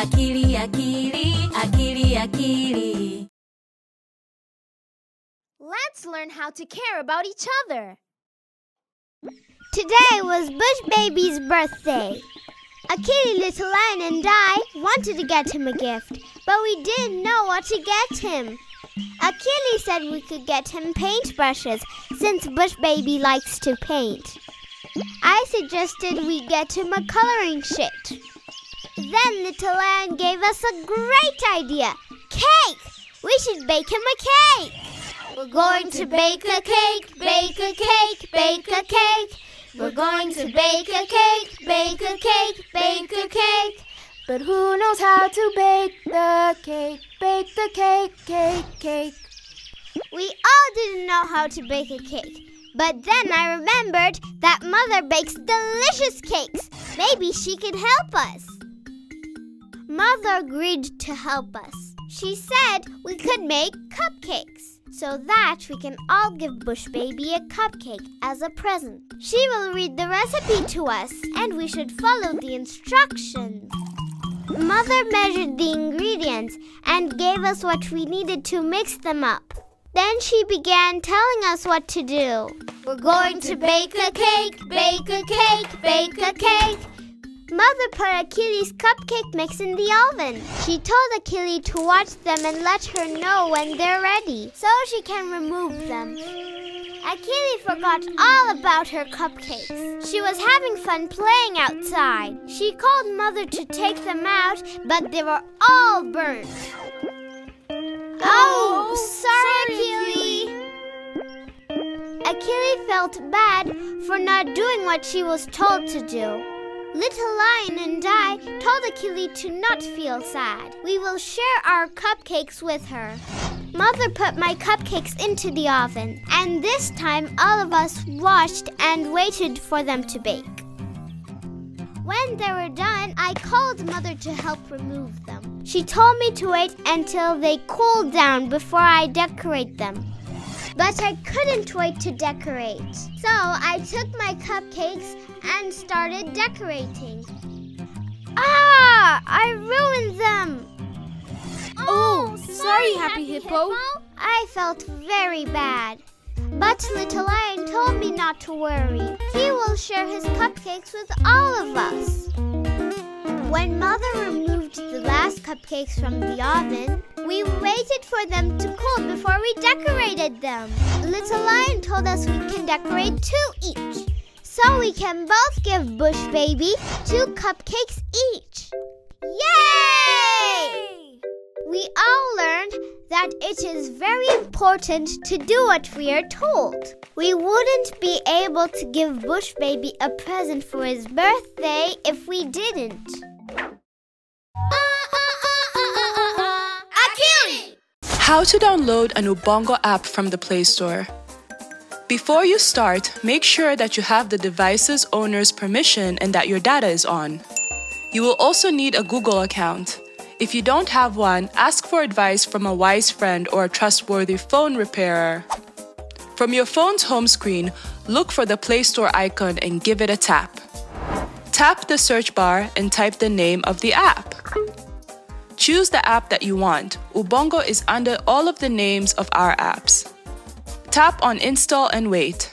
akili akili akili akili Let's learn how to care about each other. Today was Bush Baby's birthday. Akili, Little Lion, and I wanted to get him a gift, but we didn't know what to get him. Akili said we could get him paintbrushes since Bush Baby likes to paint. I suggested we get him a coloring sheet. Then Little Lion gave us a great idea cake! We should bake him a cake! We're going to bake a cake, bake a cake, bake a cake. We're going to bake a cake, bake a cake, bake a cake. But who knows how to bake the cake? Bake the cake, cake, cake. We all didn't know how to bake a cake. But then I remembered that Mother bakes delicious cakes. Maybe she could help us. Mother agreed to help us. She said we could make cupcakes so that we can all give Bush Baby a cupcake as a present. She will read the recipe to us and we should follow the instructions. Mother measured the ingredients and gave us what we needed to mix them up. Then she began telling us what to do. We're going to bake a cake, bake a cake, bake a cake. Mother put Akili's cupcake mix in the oven. She told Akili to watch them and let her know when they're ready so she can remove them. Akili forgot all about her cupcakes. She was having fun playing outside. She called Mother to take them out, but they were all burnt. Oh, sorry, Akili. Akili felt bad for not doing what she was told to do. Little Lion and I told Akili to not feel sad. We will share our cupcakes with her. Mother put my cupcakes into the oven, and this time all of us watched and waited for them to bake. When they were done, I called Mother to help remove them. She told me to wait until they cooled down before I decorate them. But I couldn't wait to decorate. So I took my cupcakes and started decorating. Ah! I ruined them! Oh, sorry, Happy Hippo. I felt very bad. But Little Lion told me not to worry. He will share his cupcakes with all of us. When Mother removed the last cupcakes from the oven, we waited for them to cool before we decorated them. Little Lion told us we can decorate two each. So we can both give Bush Baby two cupcakes each. Yay! We all learned that it is very important to do what we are told. We wouldn't be able to give Bush Baby a present for his birthday if we didn't. How to download an Ubongo app from the Play Store. Before you start, make sure that you have the device's owner's permission and that your data is on. You will also need a Google account. If you don't have one, ask for advice from a wise friend or a trustworthy phone repairer. From your phone's home screen, look for the Play Store icon and give it a tap. Tap the search bar and type the name of the app. Choose the app that you want. Ubongo is under all of the names of our apps. Tap on Install and wait.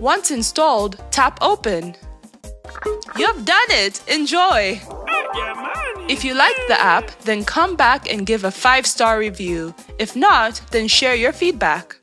Once installed, tap Open. You've done it! Enjoy! If you liked the app, then come back and give a 5 star review. If not, then share your feedback.